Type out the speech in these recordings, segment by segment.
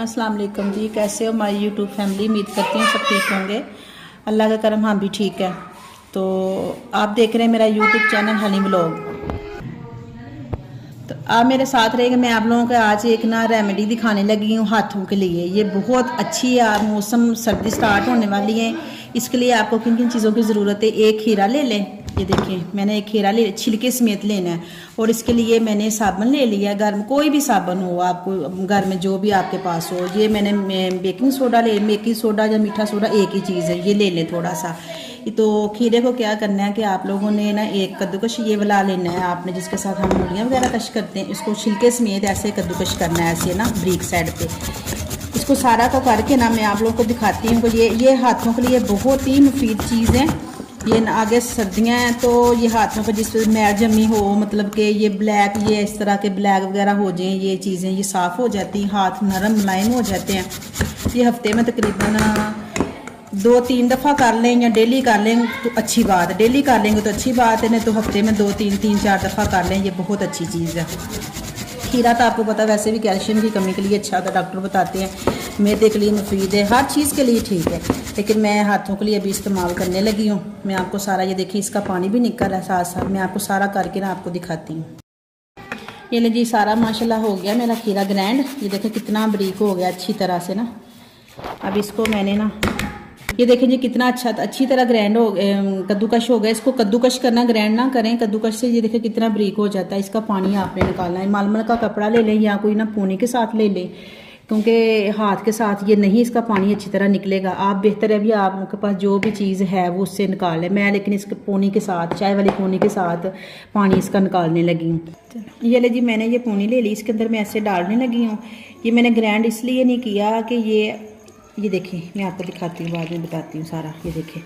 अस्सलाम वालेकुम जी, कैसे हो? हमारी यूट्यूब फैमिली उम्मीद करती हूँ सब ठीक होंगे। अल्लाह का करम, हम भी ठीक है। तो आप देख रहे हैं मेरा यूट्यूब चैनल हनी ब्लॉग तो आप मेरे साथ रहेंगे मैं आप लोगों को आज एक ना रेमेडी दिखाने लगी हूँ हाथों के लिए। ये बहुत अच्छी है मौसम, सर्दी स्टार्ट होने वाली है। इसके लिए आपको किन किन चीज़ों की ज़रूरत है, एक हीरा ले लें। ये देखें, मैंने एक खीरा ले, छिलके समेत लेना है, और इसके लिए मैंने साबुन ले लिया घर में कोई भी साबुन हो आपको, घर में जो भी आपके पास हो, ये मैंने बेकिंग सोडा ले, बेकिंग सोडा या मीठा सोडा एक ही चीज़ है, ये ले लें थोड़ा सा तो खीरे को क्या करना है कि आप लोगों ने ना एक कद्दूकश ये वाला लेना है, आपने जिसके साथ हम मूलियाँ वगैरह कश करते हैं इसको छिलके समेत ऐसे कद्दूकश करना है, ऐसे ना, ब्रीक साइड पे। इसको सारा को करके ना मैं आप लोगों को दिखाती हूँ ये ये हाथों के लिए बहुत ही मुफीद चीज़ है। ये आगे सर्दियाँ हैं तो ये हाथों पर जिस मैल जमी हो मतलब कि ये ब्लैक ये इस तरह के ब्लैक वगैरह हो जाएँ, ये चीज़ें, ये साफ़ हो जाती हैं, हाथ नरम मुलायम हो जाते हैं। ये हफ़्ते में तकरीबन दो तीन दफ़ा कर लें या डेली कर लें तो अच्छी बात है। डेली कर लेंगे तो अच्छी बात है, नहीं तो हफ़्ते में दो तीन तीन चार दफ़ा कर लें, ये बहुत अच्छी चीज़ है। खीरा तो आपको पता है वैसे भी कैल्शियम की कमी के लिए अच्छा होता है, डॉक्टर बताते हैं। मैदे के लिए मुफीद है, हर चीज़ के लिए ठीक है, लेकिन मैं हाथों के लिए अभी इस्तेमाल करने लगी हूँ। मैं आपको सारा, ये देखिए, इसका पानी भी निकल रहा है साथ साथ मैं आपको सारा करके ना आपको दिखाती हूँ। ये ले जी, सारा माशाल्लाह हो गया मेरा खीरा ग्रैंड। ये देखें कितना बरीक हो गया अच्छी तरह से ना। अब इसको मैंने ना ये देखें जी कितना अच्छा अच्छी तरह ग्रैंड हो कद्दूकश हो गया। इसको कद्दूकश करना ग्रैंड ना करें कद्दूकश से ये देखें कितना ब्रीक हो जाता है। इसका पानी आपने निकालना है। मालमल का कपड़ा ले लें या कोई ना पूनी के साथ ले लें क्योंकि हाथ के साथ ये नहीं इसका पानी अच्छी तरह निकलेगा। आप बेहतर है भी आपके पास जो भी चीज़ है वो उससे निकाल लें। मैं लेकिन इसके पोनी के साथ चाय वाली पोनी के साथ पानी इसका निकालने लगी हूँ। ये ले जी मैंने ये पोनी ले ली इसके अंदर मैं ऐसे डालने लगी हूँ। ये मैंने ग्रैंड इसलिए नहीं किया कि ये ये देखें, मैं आपको दिखाती हूँ, बाद में बताती हूँ सारा, ये देखें।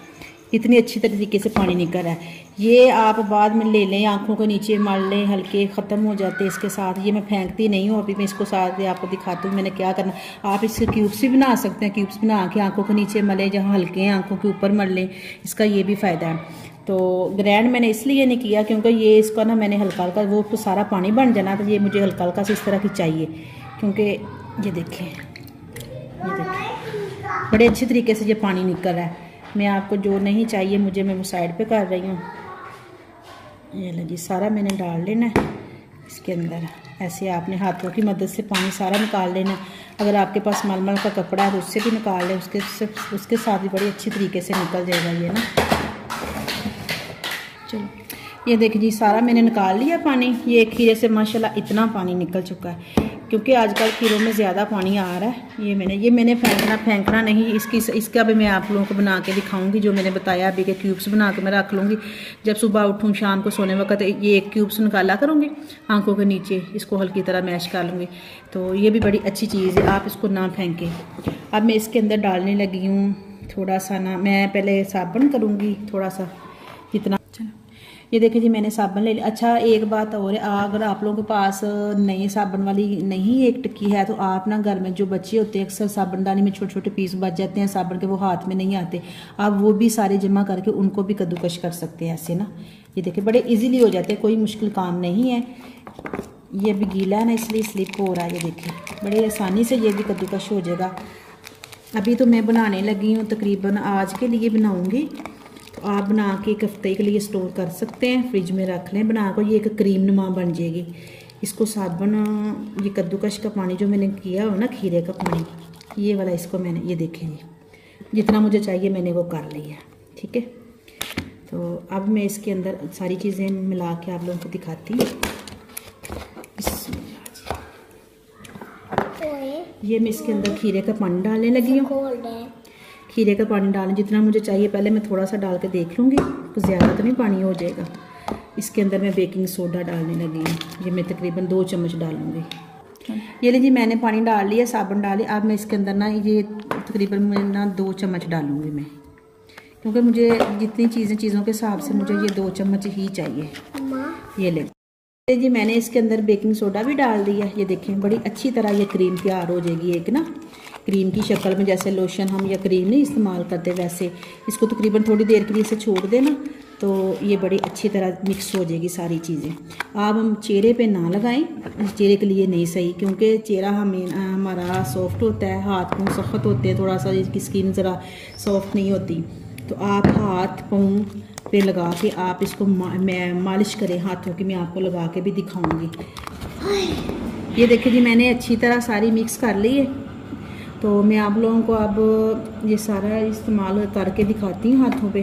इतनी अच्छी तरीके से पानी निकल रहा है। ये आप बाद में ले लें, आँखों के नीचे मर लें, हल्के ख़त्म हो जाते हैं इसके साथ। ये मैं फेंकती नहीं हूँ, अभी मैं इसको साथ आपको दिखाती हूँ, मैंने क्या करना, आप इसके क्यूब्स भी बना सकते हैं क्यूब्स बना के आँखों के नीचे मलें, जहाँ हल्के हैं, आँखों के ऊपर मर लें, इसका ये भी फ़ायदा है। तो ग्रैंड मैंने इसलिए नहीं किया, क्योंकि ये इसका ना मैंने हल्का हल्का, वो तो सारा पानी बन जाना तो ये मुझे हल्का हल्का से इस तरह की चाहिए। क्योंकि ये देखें ये देखें। बड़े अच्छे तरीके से ये पानी निकल रहा है। मैं आपको जो नहीं चाहिए मुझे मैं वो साइड पे कर रही हूँ। ये लो जी, सारा मैंने डाल लेना है इसके अंदर। ऐसे आपने हाथों की मदद से पानी सारा निकाल लेना अगर आपके पास मलमल का कपड़ा है तो उससे भी निकाल लें, उसके उसके साथ भी बड़ी अच्छी तरीके से निकल जाएगा ये ना। चलो, ये देखिए जी, सारा मैंने निकाल लिया पानी। ये खीरे से माशाल्लाह इतना पानी निकल चुका है। क्योंकि आजकल खीरों में ज़्यादा पानी आ रहा है। ये मैंने ये मैंने फेंकना फेंकना नहीं। इसकी इसका भी मैं आप लोगों को बना के दिखाऊँगी, जो मैंने बताया अभी के क्यूब्स बना के मैं रख लूँगी। जब सुबह उठूँ, शाम को सोने वक्त ये एक क्यूब्स निकाला करूँगी, आँखों के नीचे इसको हल्की तरह मैश कर लूँगी। तो ये भी बड़ी अच्छी चीज़ है, आप इसको ना फेंकें। अब मैं इसके अंदर डालने लगी हूँ, थोड़ा सा ना, मैं पहले साबुन करूँगी, थोड़ा सा, जितना ये देखिए जी, मैंने साबुन ले लिया। अच्छा एक बात और है, अगर आप लोगों के पास नई साबुन वाली नहीं एक टिक्की है तो आप ना घर में जो बच्चे होते हैं, अक्सर साबुनदानी में छोटे छोटे पीस बच जाते हैं, साबुन के वो हाथ में नहीं आते। आप वो भी सारे जमा करके उनको भी कद्दूकश कर सकते हैं, ऐसे ना। ये देखिए, बड़े ईजिली हो जाते हैं, कोई मुश्किल काम नहीं है। ये अभी गीला है ना, इसलिए स्लिप हो रहा है, ये देखिए। बड़ी आसानी से ये भी कद्दूकश हो जाएगा। अभी तो मैं बनाने लगी हूँ, तकरीबन आज के लिए बनाऊँगी। तो आप बना के एक हफ़्ते के लिए स्टोर कर सकते हैं। फ्रिज में रख लें बना कर ये एक क्रीम नुमा बन जाएगी। इसको साबुन ये कद्दूकश का पानी जो मैंने किया हो ना खीरे का पानी ये वाला इसको मैंने ये देखें जितना मुझे चाहिए मैंने वो कर लिया ठीक है? तो अब मैं इसके अंदर सारी चीज़ें मिला के आप लोगों को दिखाती हूँ। ये मैं इसके अंदर खीरे का पानी डालने लगी हूँ। खीरे का पानी डालें जितना मुझे चाहिए पहले मैं थोड़ा सा डाल के देख लूँगी तो ज़्यादा तो नहीं पानी हो जाएगा। इसके अंदर मैं बेकिंग सोडा डालने लगी हूँ ये मैं तकरीबन दो चम्मच डालूँगी। ये लीजिए मैंने पानी डाल लिया साबुन डाली अब मैं इसके अंदर ना ये तकरीबन मैं ना दो चम्मच डालूँगी मैं क्योंकि मुझे जितनी चीज़ें चीज़ों के हिसाब से मुझे ये दो चम्मच ही चाहिए। ये ले। जी मैंने इसके अंदर बेकिंग सोडा भी डाल दिया ये देखें बड़ी अच्छी तरह ये क्रीम तैयार हो जाएगी एक ना। क्रीम की शक्ल में जैसे लोशन हम या क्रीम नहीं इस्तेमाल करते वैसे। इसको तकरीबन थोड़ी देर के लिए इसे छोड़ देना तो ये बड़ी अच्छी तरह मिक्स हो जाएगी सारी चीज़ें। आप हम चेहरे पे ना लगाएँ चेहरे के लिए नहीं सही क्योंकि चेहरा हमें हमारा सॉफ्ट होता है हाथ पाँव सख्त होते हैं थोड़ा सा इसकी स्किन ज़रा सॉफ्ट नहीं होती। तो आप हाथ पाँव पे लगा के आप इसको मा, मैं मालिश करें हाथों की मैं आपको लगा के भी दिखाऊँगी। ये देखिए जी मैंने अच्छी तरह सारी मिक्स कर ली है। तो मैं आप लोगों को अब ये सारा इस्तेमाल करके दिखाती हूँ हाथों पे।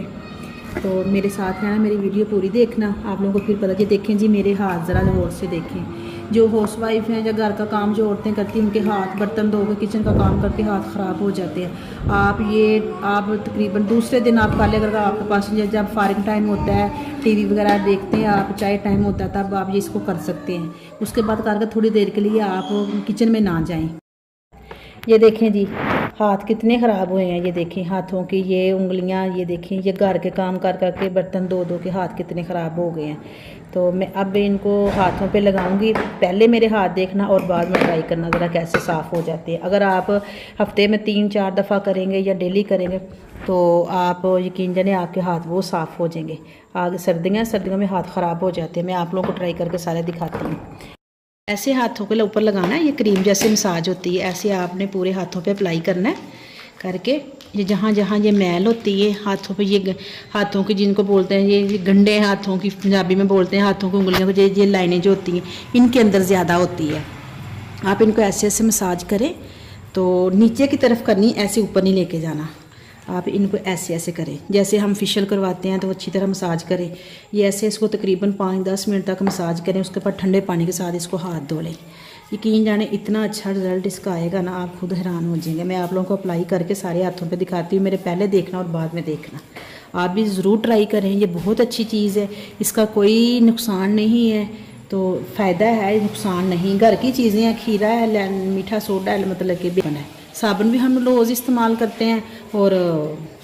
तो मेरे साथ रहना मेरी वीडियो पूरी देखना। आप लोगों को फिर पता जी, देखें जी, मेरे हाथ ज़रा गौर से देखें। जो हाउस वाइफ हैं या घर का काम जो औरतें करती हैं, उनके हाथ बर्तन धो के किचन का काम करके हाथ ख़राब हो जाते हैं। आप ये, आप तकरीबन दूसरे दिन आप पहले अगर आपके पास जब फारिग टाइम होता है, टीवी वगैरह देखते हैं, आप चाहे टाइम होता है, तब आप ये इसको कर सकते हैं। उसके बाद करके थोड़ी देर के लिए आप किचन में ना जाएँ। ये देखें जी, हाथ कितने ख़राब हुए हैं, ये देखें हाथों की, ये उंगलियाँ, ये देखें, ये घर के काम कर करके बर्तन धो धो के हाथ कितने ख़राब हो गए हैं। तो मैं अब इनको हाथों पे लगाऊँगी, पहले मेरे हाथ देखना और बाद में ट्राई करना ज़रा कैसे साफ़ हो जाते हैं। अगर आप हफ़्ते में तीन चार दफ़ा करेंगे या डेली करेंगे तो आप यकीन जाने आपके हाथ वो साफ़ हो जाएँगे। आगे, सर्दियाँ, सर्दियों में हाथ ख़राब हो जाते हैं, मैं आप लोगों को ट्राई करके सारे दिखाती हूँ। ऐसे हाथों के ऊपर लगाना है, ये क्रीम जैसे मसाज होती है, ऐसे आपने पूरे हाथों पे अप्लाई करना है, करके ये जहाँ जहाँ ये मैल होती है, हाथों पे ये हाथों की जिनको बोलते हैं, ये गंडे हाथों की, पंजाबी में बोलते हैं, हाथों की उंगलियों को, ये ये लाइनें जो होती हैं, इनके अंदर ज़्यादा होती है। आप इनको ऐसे ऐसे मसाज करें तो नीचे की तरफ़ करनी, ऐसे ऊपर नहीं लेके जाना। आप इनको ऐसे ऐसे करें। जैसे हम फेशियल करवाते हैं तो अच्छी तरह मसाज करें। ये ऐसे इसको तकरीबन पाँच दस मिनट तक मसाज करें, उसके बाद ठंडे पानी के साथ इसको हाथ धो लें। यकीन जाने इतना अच्छा रिज़ल्ट इसका आएगा ना, आप खुद हैरान हो जाएँगे। मैं आप लोगों को अप्लाई करके सारे हाथों पे दिखाती हूँ, मेरे पहले देखना और बाद में देखना। आप भी ज़रूर ट्राई करें, ये बहुत अच्छी चीज़ है। इसका कोई नुकसान नहीं है। तो फ़ायदा है, नुकसान नहीं। घर की चीज़ें हैं, खीरा है मीठा सोडा है मतलब कि भी है। साबुन भी हम रोज़ इस्तेमाल करते हैं और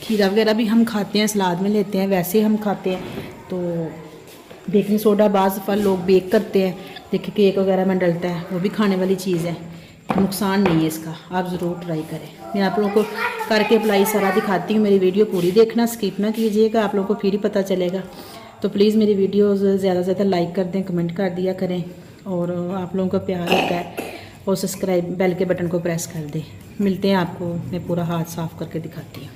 खीरा वगैरह भी हम खाते हैं, सलाद में लेते हैं, वैसे हम खाते हैं। तो बेकिंग सोडा बाज़ फल लोग बेक करते हैं। देखिए केक वगैरह में डलता है, वो भी खाने वाली चीज़ है। नुकसान नहीं है इसका, आप ज़रूर ट्राई करें। मैं आप लोगों को करके अप्लाई सारा दिखाती हूँ, मेरी वीडियो पूरी देखना स्किप ना कीजिएगा, आप लोगों को फिर ही पता चलेगा। तो प्लीज़ मेरी वीडियो ज़्यादा से ज़्यादा लाइक कर दें कमेंट कर दिया करें और आप लोगों का प्यार होता है और सब्सक्राइब बेल के बटन को प्रेस कर दें। मिलते हैं आपको, मैं पूरा हाथ साफ़ करके दिखाती हूँ।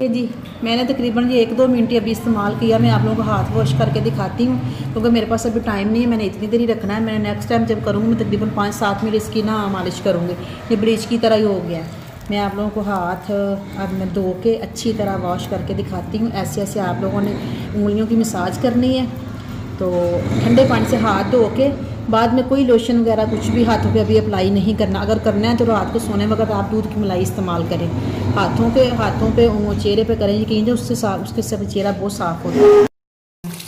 जी, मैंने तकरीबन ये एक दो मिनट अभी इस्तेमाल किया, मैं आप लोगों को हाथ वॉश करके दिखाती हूँ, क्योंकि मेरे पास अभी टाइम नहीं है, मैंने इतनी देर ही रखना है, मैंने नेक्स्ट टाइम जब करूँगी, मैं तकरीबन पाँच सात मिनट इसकी ना मालिश करूँगी। ये ब्लीच की तरह ही हो गया है। मैं आप लोगों को हाथ अब मैं धो के अच्छी तरह वॉश करके दिखाती हूँ ऐसे ऐसे आप लोगों ने उंगलियों की मसाज करनी है तो ठंडे पानी से हाथ धो के बाद में कोई लोशन वगैरह कुछ भी हाथों पे अभी अप्लाई नहीं करना। अगर करना है तो रात को सोने वक्त आप दूध की मलाई इस्तेमाल करें। हाथों पे हाथों पे चेहरे पे करें। यकीन उससे साफ़ उसके सब चेहरा बहुत साफ़ होता है।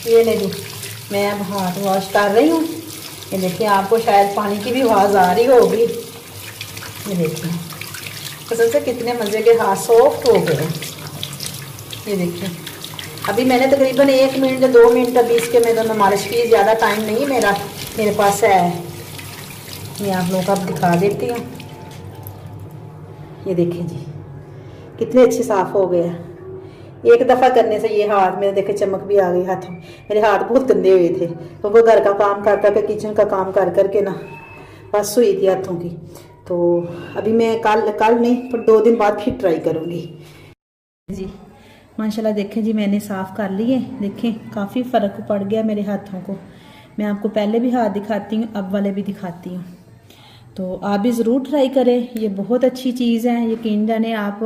ये ले जी मैं अब हाथ वॉश कर रही हूँ। ये देखिए, आपको शायद पानी की भी आवाज़ आ रही होगी। ये देखिए। कसम से कितने मज़े के हाथ सॉफ्ट हो गए। ये देखिए। अभी मैंने तकरीबन एक मिनट या दो मिनट अभी इसके में दोनों मालिश की, ज़्यादा टाइम नहीं मेरा, मेरे पास है। मैं आप लोगों को अब दिखा देती हूँ। ये देखें जी, कितने अच्छे साफ़ हो गए हैं। एक दफ़ा करने से ये हाथ मेरे देखे चमक भी आ गई हाथों मेरे हाथ बहुत गंदे हुए थे। तो घर का काम कर करके किचन का काम कर करके ना, बस हुई थी हाथों की। तो अभी मैं कल कल नहीं, पर दो दिन बाद फिर ट्राई करूँगी। जी। माशाल्लाह देखें जी, मैंने साफ़ कर लिए देखें, काफ़ी फ़र्क पड़ गया मेरे हाथों को। मैं आपको पहले भी हाथ दिखाती हूँ, अब वाले भी दिखाती हूँ। तो आप भी ज़रूर ट्राई करें। ये बहुत अच्छी चीज़ है, यकीन जाने आप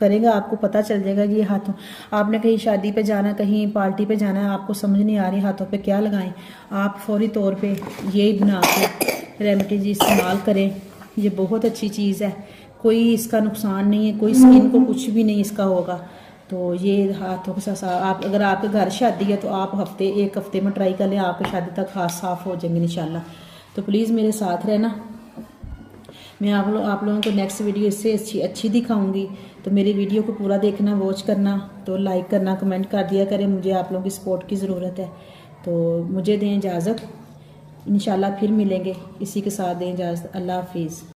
करेगा, आपको पता चल जाएगा कि ये हाथों, आपने कहीं शादी पे जाना, कहीं पार्टी पे जाना है आपको समझ नहीं आ रही हाथों पे क्या लगाएँ। आप फौरी तौर पे यही बना के रेमेडीज इस्तेमाल करें। ये बहुत अच्छी चीज़ है। कोई इसका नुकसान नहीं है, कोई स्किन को कुछ भी नहीं इसका होगा। तो ये हाथों के साथ आप, अगर आपके घर शादी है तो आप हफ़्ते, एक हफ़्ते में ट्राई कर लें, आपके शादी तक हाथ साफ़ हो जाएँगे इंशाल्लाह। तो प्लीज़ मेरे साथ रहना। मैं आप लोग आप लोगों को नेक्स्ट वीडियो इससे अच्छी अच्छी दिखाऊँगी। तो मेरी वीडियो को पूरा देखना वॉच करना तो लाइक करना कमेंट कर दिया करें, मुझे आप लोगों की सपोर्ट की ज़रूरत है। तो मुझे दें इजाज़त। इन फिर मिलेंगे। इसी के साथ दें इजाज़त। अल्लाह हाफिज़।